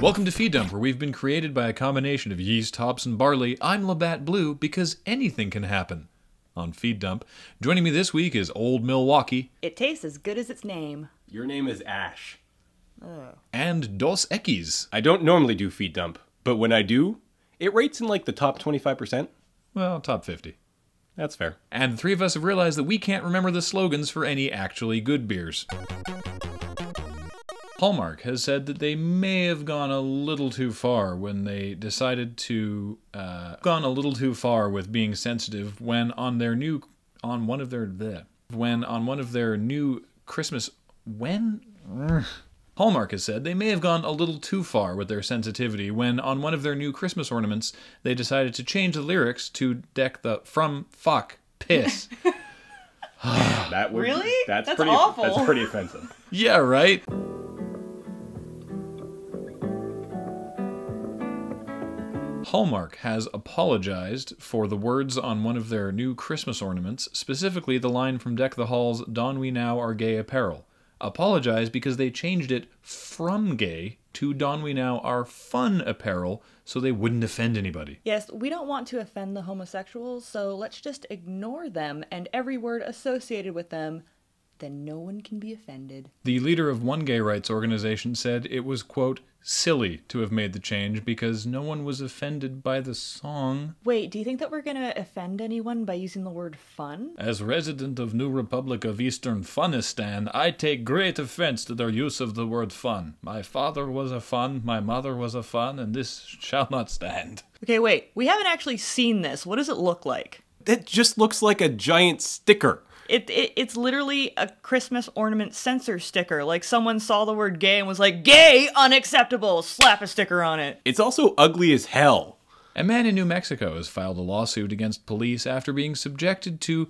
Welcome to Feed Dump, where we've been created by a combination of yeast, hops, and barley. I'm Labatt Blue because anything can happen on Feed Dump. Joining me this week is Old Milwaukee It tastes as good as its name. Your name is Ash. and Dos Equis. I don't normally do feed dump, but when I do, it rates in like the top 25%. Well, top 50. That's fair. And the three of us have realized that we can't remember the slogans for any actually good beers. Hallmark has said that they may have gone a little too far when they decided to uh, gone a little too far with being sensitive when on their new on one of their bleh, when on one of their new Christmas when Hallmark has said they may have gone a little too far with their sensitivity when, on one of their new Christmas ornaments, they decided to change the lyrics to deck the from fuck piss. That would, Really? That's, That's pretty. awful. That's pretty offensive. yeah, right? Hallmark has apologized for the words on one of their new Christmas ornaments, specifically the line from Deck the Halls, Don We Now Our Gay Apparel. Apologized because they changed it from gay to Don We Now Our Fun Apparel so they wouldn't offend anybody. Yes, we don't want to offend the homosexuals, so let's just ignore them and every word associated with them. Then no one can be offended. The leader of one gay rights organization said it was, quote, silly to have made the change because no one was offended by the song. Wait, do you think that we're gonna offend anyone by using the word fun? As resident of New Republic of Eastern Funistan, I take great offense to their use of the word fun. My father was a fun, my mother was a fun, and this shall not stand. Okay, wait, we haven't actually seen this. What does it look like? It just looks like a giant sticker. It, it it's literally a Christmas ornament censor sticker. Like someone saw the word gay and was like, "Gay, unacceptable." Slap a sticker on it. It's also ugly as hell. A man in New Mexico has filed a lawsuit against police after being subjected to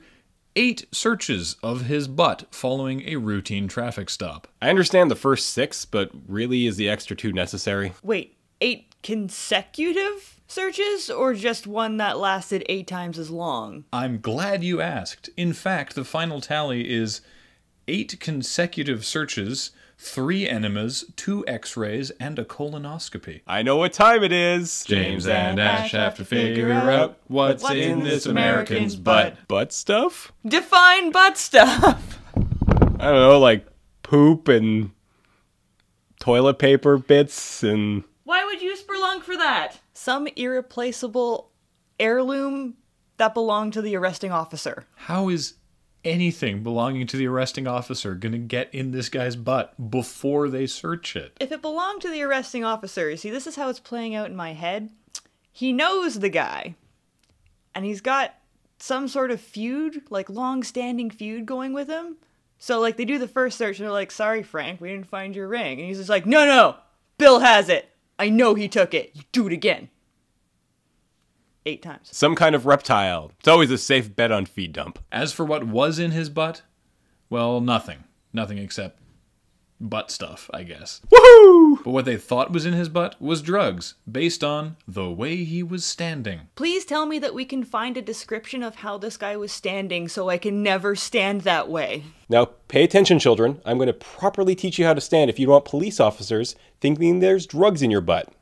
eight searches of his butt following a routine traffic stop. I understand the first six, but really, is the extra two necessary? Wait, eight consecutive searches or just one that lasted eight times as long? I'm glad you asked. In fact, the final tally is eight consecutive searches, three enemas, two x rays, and a colonoscopy. I know what time it is. James and Ash have to figure out what's, what's in in this this American's American's butt. butt. Butt stuff? Define butt stuff. I don't know, like poop and toilet paper bits and. Why would you spelunk for that? Some irreplaceable heirloom that belonged to the arresting officer. How is anything belonging to the arresting officer going to get in this guy's butt before they search it? If it belonged to the arresting officer, see, this is how it's playing out in my head. He knows the guy, and he's got some sort of feud, like long standing feud going with him. So, like, they do the first search, and they're like, sorry, Frank, we didn't find your ring. And he's just like, no, no, Bill has it. I know he took it. You do it again. Eight times. Some kind of reptile. It's always a safe bet on feed dump. As for what was in his butt, well, nothing. Nothing except butt stuff, I guess. Woohoo! But what they thought was in his butt was drugs, based on the way he was standing. Please tell me that we can find a description of how this guy was standing so I can never stand that way. Now, pay attention, children. I'm going to properly teach you how to stand if you don't want police officers thinking there's drugs in your butt.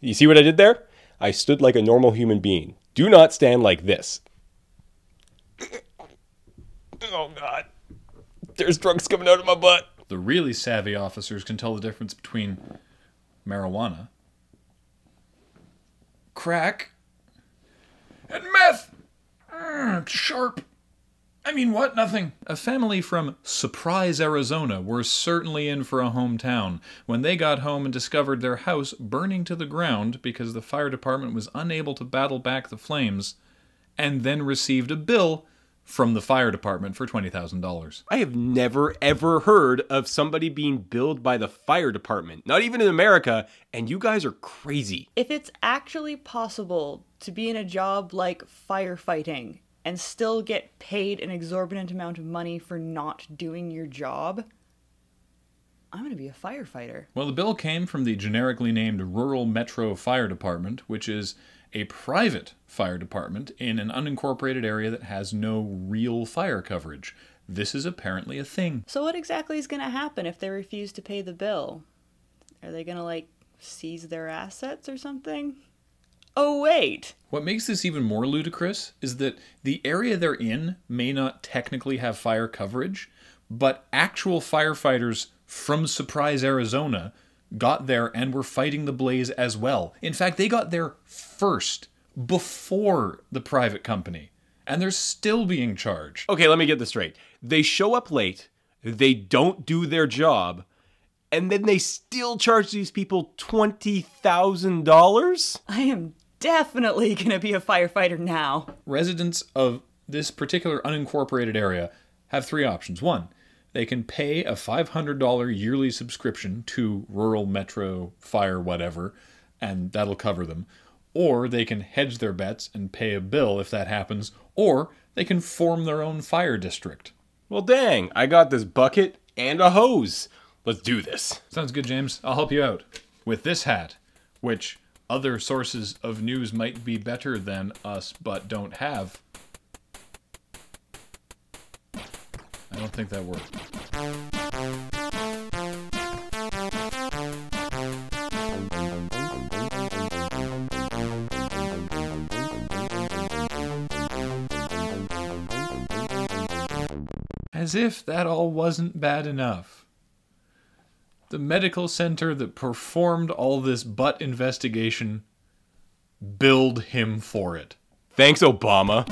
You see what I did there? I stood like a normal human being. Do not stand like this. Oh, God. There's drugs coming out of my butt. The really savvy officers can tell the difference between marijuana, crack, and meth. Mm, sharp. I mean, what? Nothing. A family from Surprise, Arizona were certainly in for a hometown when they got home and discovered their house burning to the ground because the fire department was unable to battle back the flames, and then received a bill from the fire department for $20,000. I have never, ever heard of somebody being billed by the fire department. Not even in America, and you guys are crazy. If it's actually possible to be in a job like firefighting and still get paid an exorbitant amount of money for not doing your job, I'm gonna be a firefighter. Well, the bill came from the generically named Rural Metro Fire Department, which is a private fire department in an unincorporated area that has no real fire coverage. this is apparently a thing. So what exactly is going to happen if they refuse to pay the bill? Are they going to like seize their assets or something? Oh wait. What makes this even more ludicrous is that the area they're in may not technically have fire coverage, but actual firefighters from Surprise, Arizona got there and were fighting the blaze as well. In fact, they got there first, before the private company, and they're still being charged. Okay, let me get this straight. They show up late, they don't do their job, and then they still charge these people $20,000? I am definitely going to be a firefighter now. Residents of this particular unincorporated area have three options. One, they can pay a $500 yearly subscription to rural metro fire whatever and that'll cover them or they can hedge their bets and pay a bill if that happens or they can form their own fire district Well, dang, I got this bucket and a hose. Let's do this. sounds good james i'll help you out with this hat which other sources of news might be better than us but don't have i don't think that worked As if that all wasn't bad enough. The medical center that performed all this butt investigation billed him for it. Thanks, Obama.